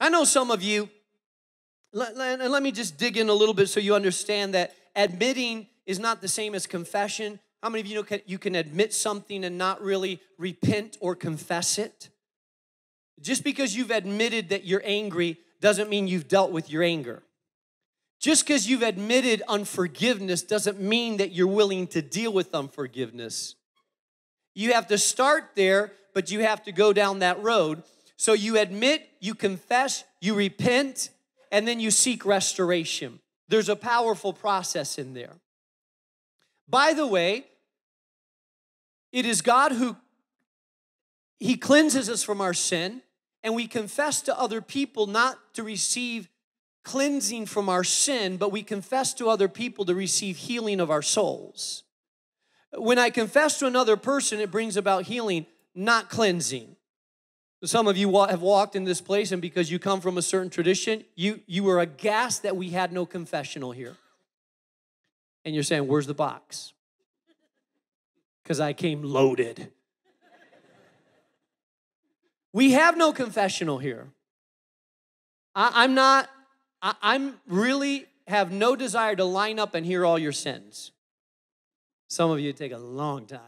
I know some of you, let, let, let me just dig in a little bit so you understand that admitting is not the same as confession. How many of you know can, you can admit something and not really repent or confess it? Just because you've admitted that you're angry doesn't mean you've dealt with your anger. Just because you've admitted unforgiveness doesn't mean that you're willing to deal with unforgiveness. You have to start there, but you have to go down that road. So you admit, you confess, you repent, and then you seek restoration. There's a powerful process in there. By the way, it is God who he cleanses us from our sin and we confess to other people not to receive cleansing from our sin, but we confess to other people to receive healing of our souls. When I confess to another person, it brings about healing, not cleansing. Some of you have walked in this place, and because you come from a certain tradition, you, you were aghast that we had no confessional here. And you're saying, Where's the box? Because I came loaded. We have no confessional here. I, am not, I, I'm really have no desire to line up and hear all your sins. Some of you take a long time.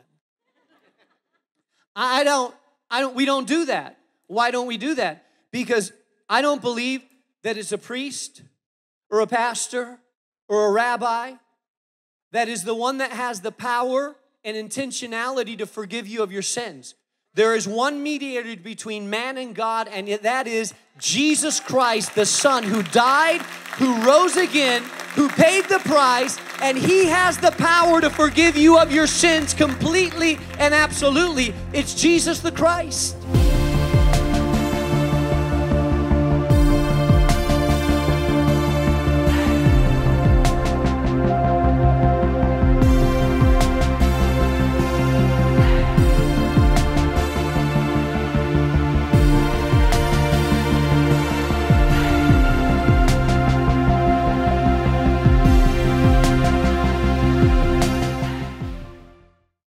I, I don't, I don't, we don't do that. Why don't we do that? Because I don't believe that it's a priest or a pastor or a rabbi that is the one that has the power and intentionality to forgive you of your sins. There is one mediator between man and God, and that is Jesus Christ, the Son, who died, who rose again, who paid the price, and He has the power to forgive you of your sins completely and absolutely. It's Jesus the Christ.